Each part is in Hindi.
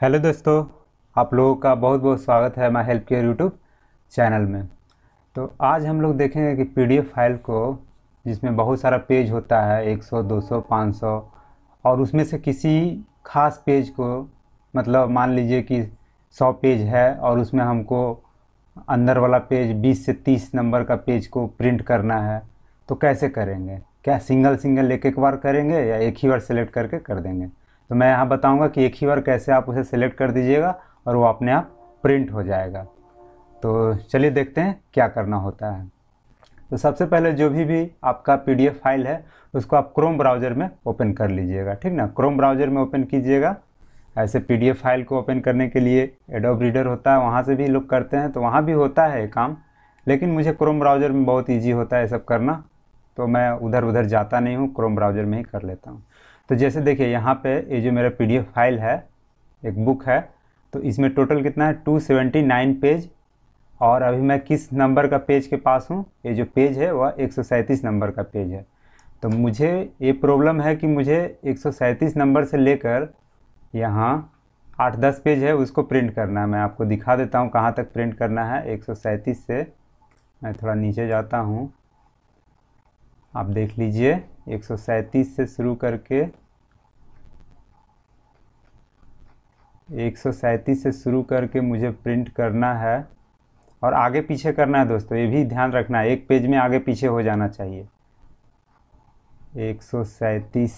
हेलो दोस्तों आप लोगों का बहुत बहुत स्वागत है my help care YouTube channel में। तो आज हम लोग देखेंगे कि पीडीएफ फ़ाइल को जिसमें बहुत सारा पेज होता है 100, 200, 500 और उसमें से किसी खास पेज को मतलब मान लीजिए कि 100 पेज है और उसमें हमको अंदर वाला पेज 20 से 30 नंबर का पेज को प्रिंट करना है तो कैसे करेंगे? क्या सिंगल सिंगल एक एक बार करेंगे या एक ही बार सेलेक्ट करके कर देंगे? तो मैं यहाँ बताऊँगा कि एक ही बार कैसे आप उसे सेलेक्ट कर दीजिएगा और वो अपने आप प्रिंट हो जाएगा। तो चलिए देखते हैं क्या करना होता है। तो सबसे पहले जो भी भी आपका पीडीएफ फ़ाइल है, उसको आप क्रोम ब्राउज़र में ओपन कर लीजिएगा, ठीक ना? क्रोम ब्राउज़र में ओपन कीजिएगा। ऐसे पीडीएफ फ़ाइल को ओपन करने के लिए एडोब रीडर होता है, वहाँ से भी लोग करते हैं तो वहाँ भी होता है काम। लेकिन मुझे क्रोम ब्राउज़र में बहुत ईजी होता है सब करना तो मैं उधर उधर जाता नहीं हूँ क्रोम ब्राउज़र में ही कर लेता हूँ। तो जैसे देखिए, यहाँ पे ये जो मेरा पीडीएफ फ़ाइल है, एक बुक है तो इसमें टोटल कितना है? टू सेवेंटी नाइन पेज और अभी मैं किस नंबर का पेज के पास हूँ? ये जो पेज है, वह एक सौ सैंतीस नंबर का पेज है। तो मुझे ये प्रॉब्लम है कि मुझे एक सौ सैंतीस नंबर से लेकर यहाँ आठ दस पेज है, उसको प्रिंट करना है। मैं आपको दिखा देता हूँ कहाँ तक प्रिंट करना है, एक सौ सैंतीस से। मैं थोड़ा नीचे जाता हूँ। आप देख लीजिए, एक सौ सैंतीस से शुरू करके एक सौ सैंतीस से शुरू करके मुझे प्रिंट करना है और आगे पीछे करना है दोस्तों, ये भी ध्यान रखना है। एक पेज में आगे पीछे हो जाना चाहिए। एक सौ सैंतीस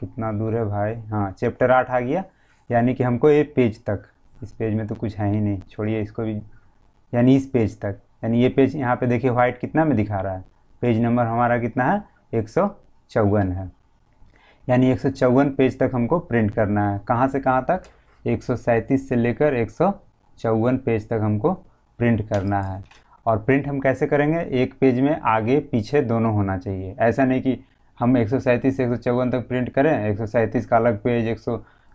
कितना दूर है भाई? हाँ चैप्टर आठ आ गया। यानी कि हमको एक पेज तक, इस पेज में तो कुछ है ही नहीं। छोड़िए इसको भी। यानी इस पेज तक। यानी ये पेज यहाँ पे देखिए वाइट कितना में दिखा रहा है। पेज नंबर हमारा कितना है? एक सौ चौवन है। यानी एक सौ चौवन पेज तक हमको प्रिंट करना है। कहाँ से कहाँ तक? एक सौ सैंतीस से लेकर एक सौ चौवन पेज तक हमको प्रिंट करना है और प्रिंट हम कैसे करेंगे एक पेज में आगे पीछे दोनों होना चाहिए ऐसा नहीं कि हम एक सौ सैंतीस से एक सौ चौवन तक प्रिंट करें एक सौ सैंतीस का अलग पेज एक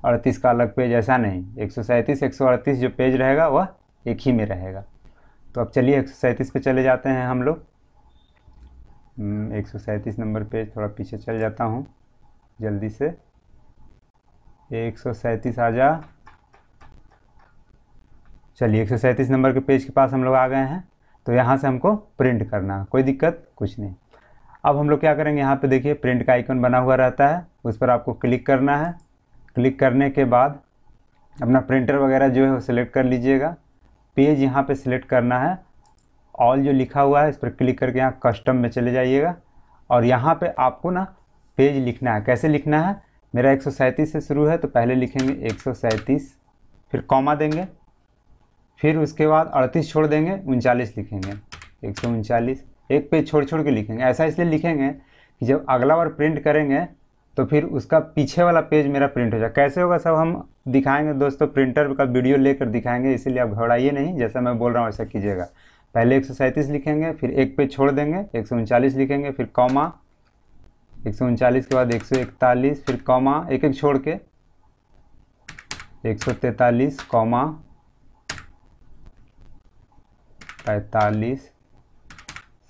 अड़तीस का अलग पेज ऐसा नहीं एक सौ सैंतीस एक सौ अड़तीस जो पेज रहेगा वह एक ही में रहेगा तो अब चलिए एक सौ सैंतीस पे चले जाते हैं हम लोग हम्म, एक सौ सैंतीस नंबर पेज थोड़ा पीछे चल जाता हूँ जल्दी से एक सौ सैंतीस आ जा चलिए एक सौ सैंतीस नंबर के पेज के पास हम लोग आ गए हैं। तो यहाँ से हमको प्रिंट करना, कोई दिक्कत? कुछ नहीं। अब हम लोग क्या करेंगे? यहाँ पे देखिए, प्रिंट का आइकन बना हुआ रहता है। उस पर आपको क्लिक करना है। क्लिक करने के बाद अपना प्रिंटर वगैरह जो है वो सिलेक्ट कर लीजिएगा। पेज यहाँ पे सिलेक्ट करना है। ऑल जो लिखा हुआ है, इस पर क्लिक करके यहाँ कस्टम में चले जाइएगा। और यहाँ पे आपको ना पेज लिखना है। कैसे लिखना है? मेरा एक सौ सैंतीस से शुरू है तो पहले लिखेंगे एक सौ सैंतीस, फिर कॉमा देंगे। फिर उसके बाद अड़तीस छोड़ देंगे, उनचालीस लिखेंगे। एक सौ उनचालीस। एक पेज छोड़ छोड़ के लिखेंगे। ऐसा इसलिए लिखेंगे कि जब अगला बार प्रिंट करेंगे तो फिर उसका पीछे वाला पेज मेरा प्रिंट हो जाए। कैसे होगा सब हम दिखाएँगे दोस्तों, प्रिंटर का वीडियो लेकर दिखाएँगे, इसीलिए आप घबराइए नहीं। जैसा मैं बोल रहा हूँ, ऐसा कीजिएगा। पहले एक सौ सैंतीस लिखेंगे, फिर एक पेज छोड़ देंगे, एक लिखेंगे, फिर कॉमा, एक के बाद एक सौ इकतालीस, फिर कॉमा, एक एक छोड़ के, एक सौ तैंतालीस, कॉमा पैंतालीस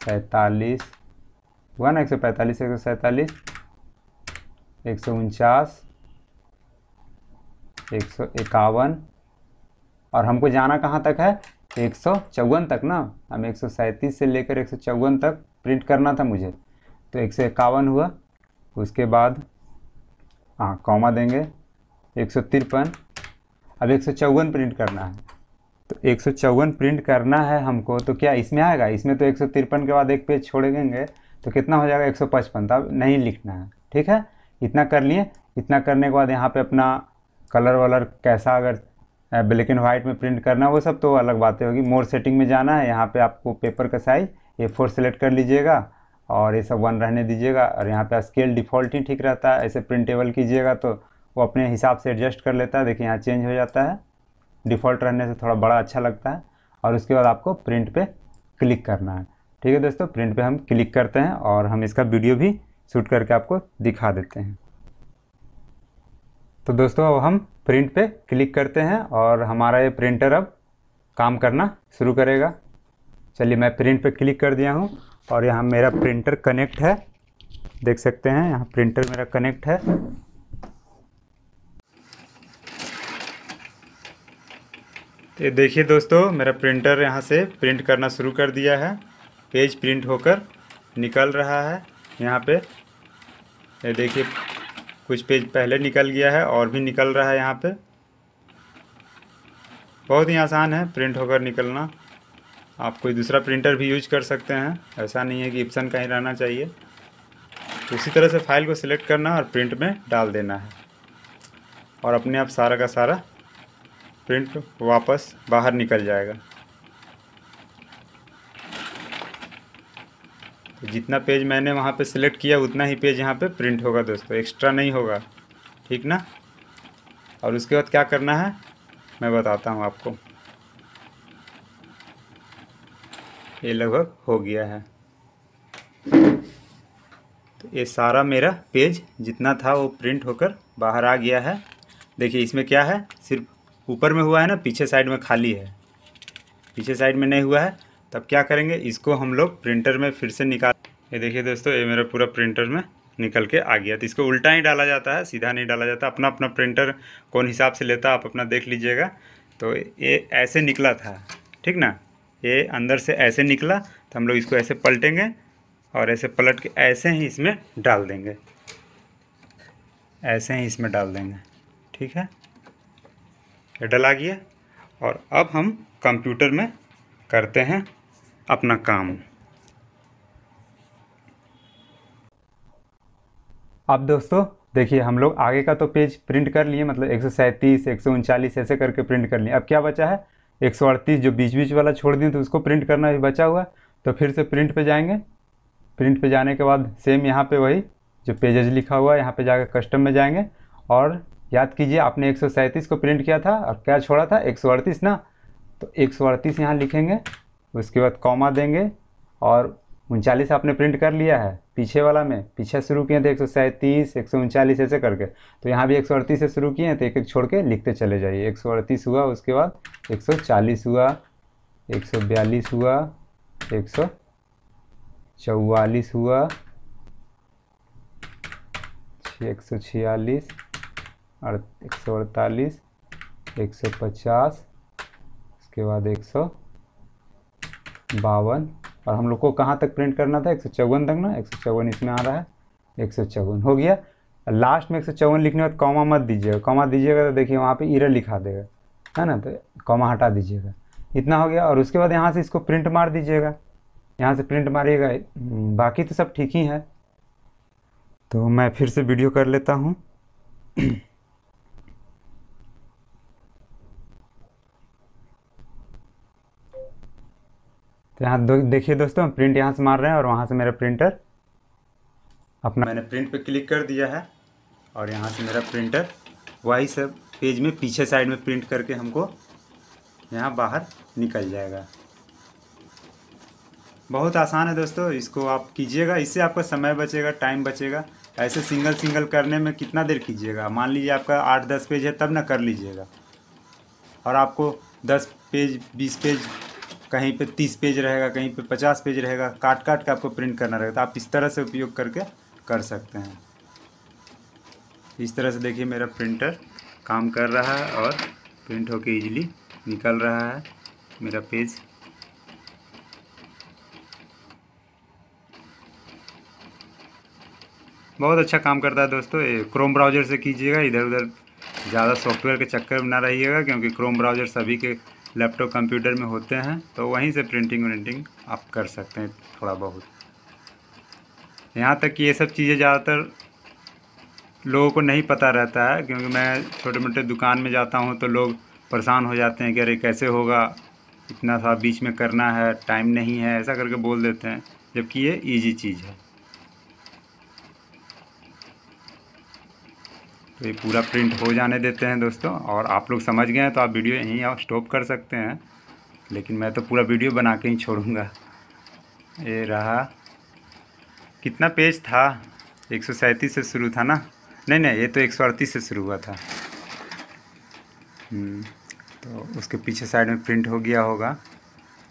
सैतालीस हुआ ना एक सौ पैंतालीस एक सौ सैंतालीस एक सौ उनचास एक सौ इक्यावन और हमको जाना कहाँ तक है एक सौ चौवन तक ना हम एक सौ सैंतीस से लेकर एक सौ चौवन तक प्रिंट करना था मुझे तो एक सौ इक्यावन हुआ उसके बाद हाँ कॉमा देंगे एक सौ तिरपन अब एक सौ चौवन प्रिंट करना है तो एक सौ चौवन प्रिंट करना है हमको तो क्या इसमें आएगा? इसमें तो एक सौ तिरपन के बाद एक पेज छोड़ेंगे तो कितना हो जाएगा? एक सौ तब नहीं लिखना है, ठीक है? इतना कर लिए। इतना करने के बाद यहाँ पे अपना कलर वलर कैसा, अगर ब्लैक एंड वाइट में प्रिंट करना वो सब तो अलग बातें होगी। मोर सेटिंग में जाना है, यहाँ पे आपको पेपर का साइज़ ए फोर सेलेक्ट कर लीजिएगा, और ये सब वन रहने दीजिएगा, और यहाँ पे स्केल डिफ़ॉल्ट ही ठीक रहता है, ऐसे प्रिंटेबल कीजिएगा तो वो अपने हिसाब से एडजस्ट कर लेता है। देखिए, यहाँ चेंज हो जाता है। डिफ़ॉल्ट रहने से थोड़ा बड़ा अच्छा लगता है और उसके बाद आपको प्रिंट पे क्लिक करना है। ठीक है दोस्तों, प्रिंट पे हम क्लिक करते हैं और हम इसका वीडियो भी शूट करके आपको दिखा देते हैं। तो दोस्तों, अब हम प्रिंट पे क्लिक करते हैं और हमारा ये प्रिंटर अब काम करना शुरू करेगा। चलिए, मैं प्रिंट पे क्लिक कर दिया हूँ और यहाँ मेरा प्रिंटर कनेक्ट है। देख सकते हैं, यहाँ प्रिंटर मेरा कनेक्ट है। ये देखिए दोस्तों, मेरा प्रिंटर यहाँ से प्रिंट करना शुरू कर दिया है। पेज प्रिंट होकर निकल रहा है यहाँ पे। ये देखिए, कुछ पेज पहले निकल गया है और भी निकल रहा है यहाँ पे। बहुत ही आसान है प्रिंट होकर निकलना। आप कोई दूसरा प्रिंटर भी यूज़ कर सकते हैं। ऐसा नहीं है कि इप्सन का ही रहना चाहिए। उसी तरह से फ़ाइल को सिलेक्ट करना और प्रिंट में डाल देना है। और अपने आप सारा का सारा प्रिंट वापस बाहर निकल जाएगा। तो जितना पेज मैंने वहाँ पे सिलेक्ट किया, उतना ही पेज यहाँ पे प्रिंट होगा दोस्तों। एक्स्ट्रा नहीं होगा। ठीक ना? और उसके बाद क्या करना है? मैं बताता हूँ आपको। ये लगभग हो गया है। तो ये सारा मेरा पेज जितना था वो प्रिंट होकर बाहर आ गया है। देखिए, इसमें क्या है? सिर्फ़ ऊपर में हुआ है ना, पीछे साइड में खाली है। पीछे साइड में नहीं हुआ है, तब क्या करेंगे, इसको हम लोग प्रिंटर में फिर से निकाल ये देखिए दोस्तों, ये मेरा पूरा प्रिंटर में निकल के आ गया। तो इसको उल्टा ही डाला जाता है, सीधा नहीं डाला जाता। अपना अपना प्रिंटर कौन हिसाब से लेता आप अपना देख लीजिएगा। तो ये ऐसे निकला था, ठीक ना? ये अंदर से ऐसे निकला तो हम लोग इसको ऐसे पलटेंगे और ऐसे पलट के ऐसे ही इसमें डाल देंगे। ऐसे ही इसमें डाल देंगे, ठीक है? ये डला गया। और अब हम कंप्यूटर में करते हैं अपना काम। अब दोस्तों, देखिए, हम लोग आगे का तो पेज प्रिंट कर लिए मतलब एक सौ सैंतीस, एक सौ उनचालीस, ऐसे करके प्रिंट कर लिए। अब क्या बचा है? एक सौ अड़तीस जो बीच बीच वाला छोड़ दिए तो उसको प्रिंट करना भी बचा हुआ। तो फिर से प्रिंट पे जाएँगे। प्रिंट पे जाने के बाद सेम यहाँ पे वही जो पेजेज लिखा हुआ है, यहाँ पे जाकर कस्टम में जाएँगे। और याद कीजिए आपने एक सौ सैंतीस को प्रिंट किया था और क्या छोड़ा था एक सौ अड़तीस ना तो एक सौ अड़तीस यहाँ लिखेंगे उसके बाद कॉमा देंगे और उनचालीस आपने प्रिंट कर लिया है पीछे वाला में पीछे शुरू किए थे एक सौ सैंतीस एक सौ उनचालीस ऐसे करके तो यहाँ भी एक सौ अड़तीस से शुरू किए हैं तो एक एक छोड़ के लिखते चले जाइए एक सौ अड़तीस हुआ उसके बाद एक सौ चालीस हुआ एक सौ बयालीस हुआ एक सौ चौवालीस हुआ एक सौ छियालीस एक सौ अड़तालीस एक सौ पचास उसके बाद एक सौ बावन। और हम लोग को कहाँ तक प्रिंट करना था? एक सौ चौवन तक ना? एक सौ चौवन इसमें आ रहा है। एक सौ चौवन हो गया। लास्ट में एक सौ चौवन लिखने के बाद कॉमा मत दीजिएगा। कॉमा दीजिएगा तो देखिए वहाँ पे इरर लिखा देगा। है ना? तो कॉमा हटा दीजिएगा। इतना हो गया। और उसके बाद यहाँ से इसको प्रिंट मार दीजिएगा। यहाँ से प्रिंट मारिएगा। बाकी तो सब ठीक ही है। तो मैं फिर से वीडियो कर लेता हूँ। तो यहाँ दो देखिए दोस्तों प्रिंट यहाँ से मार रहे हैं और वहाँ से मेरा प्रिंटर अपना मैंने प्रिंट पे क्लिक कर दिया है और यहाँ से मेरा प्रिंटर वही सब पेज में पीछे साइड में प्रिंट करके हमको यहाँ बाहर निकल जाएगा। बहुत आसान है दोस्तों, इसको आप कीजिएगा। इससे आपका समय बचेगा टाइम बचेगा। ऐसे सिंगल सिंगल करने में कितना देर कीजिएगा? मान लीजिए आपका आठ दस पेज है, तब ना कर लीजिएगा। और आपको दस पेज बीस पेज कहीं पे तीस पेज रहेगा, कहीं पे पचास पेज रहेगा काट काट के आपको प्रिंट करना रहेगा तो आप इस तरह से उपयोग करके कर सकते हैं। इस तरह से देखिए मेरा प्रिंटर काम कर रहा है और प्रिंट होके इजीली निकल रहा है मेरा पेज। बहुत अच्छा काम करता है दोस्तों, ये क्रोम ब्राउज़र से कीजिएगा। इधर उधर ज़्यादा सॉफ्टवेयर के चक्कर में ना रहिएगा, क्योंकि क्रोम ब्राउज़र सभी के लैपटॉप कंप्यूटर में होते हैं तो वहीं से प्रिंटिंग व्रिंटिंग आप कर सकते हैं थोड़ा बहुत। यहाँ तक कि ये सब चीज़ें ज़्यादातर लोगों को नहीं पता रहता है, क्योंकि मैं छोटे मोटे दुकान में जाता हूँ तो लोग परेशान हो जाते हैं कि अरे कैसे होगा, इतना सा बीच में करना है टाइम नहीं है, ऐसा करके बोल देते हैं, जबकि ये ईजी चीज़ है। तो ये पूरा प्रिंट हो जाने देते हैं दोस्तों। और आप लोग समझ गए हैं तो आप वीडियो यहीं आप स्टॉप कर सकते हैं। लेकिन मैं तो पूरा वीडियो बना के ही छोड़ूँगा। ये रहा। कितना पेज था? एक सौ सैंतीस से शुरू था ना? नहीं नहीं ये तो एक सौ अड़तीस से शुरू हुआ था। हम्म, तो उसके पीछे साइड में प्रिंट हो गया होगा।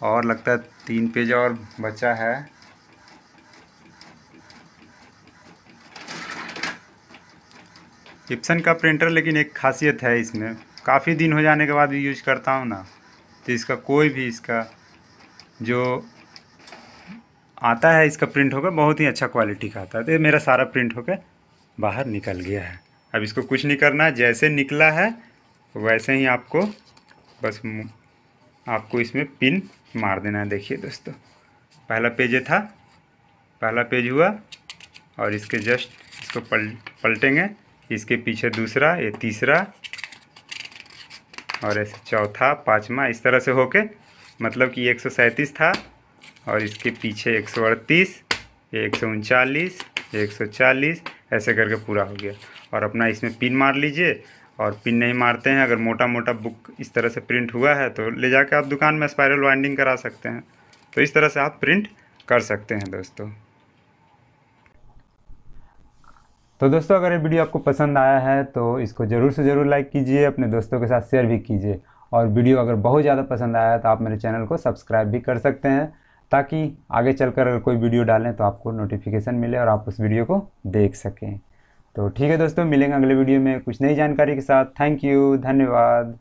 और लगता है तीन पेज और बचा है। इप्सन का प्रिंटर लेकिन एक खासियत है इसमें। काफ़ी दिन हो जाने के बाद भी यूज़ करता हूँ ना तो इसका कोई भी इसका जो आता है, इसका प्रिंट होगा, बहुत ही अच्छा क्वालिटी का आता है। तो मेरा सारा प्रिंट होकर बाहर निकल गया है। अब इसको कुछ नहीं करना है, जैसे निकला है, वैसे ही आपको बस आपको इसमें पिन मार देना है। देखिए दोस्तों, पहला पेज था, पहला पेज हुआ, और इसके जस्ट इसको पल, पलटेंगे। इसके पीछे दूसरा, ये तीसरा, और ऐसे चौथा, पाँचवा, इस तरह से होके मतलब कि एक सौ सैंतीस था, और इसके पीछे एक सौ अड़तीस, एक सौ उनचालीस, एक सौ चालीस, ऐसे करके पूरा हो गया। और अपना इसमें पिन मार लीजिए, और पिन नहीं मारते हैं, अगर मोटा मोटा बुक इस तरह से प्रिंट हुआ है तो ले जाकर आप दुकान में स्पायरल वाइंडिंग करा सकते हैं। तो इस तरह से आप प्रिंट कर सकते हैं, दोस्तों। तो दोस्तों, अगर ये वीडियो आपको पसंद आया है तो इसको ज़रूर से ज़रूर लाइक कीजिए, अपने दोस्तों के साथ शेयर भी कीजिए। और वीडियो अगर बहुत ज़्यादा पसंद आया तो आप मेरे चैनल को सब्सक्राइब भी कर सकते हैं, ताकि आगे चलकर अगर कोई वीडियो डालें तो आपको नोटिफिकेशन मिले और आप उस वीडियो को देख सकें। तो ठीक है दोस्तों, मिलेंगे अगले वीडियो में कुछ नई जानकारी के साथ। थैंक यू, धन्यवाद।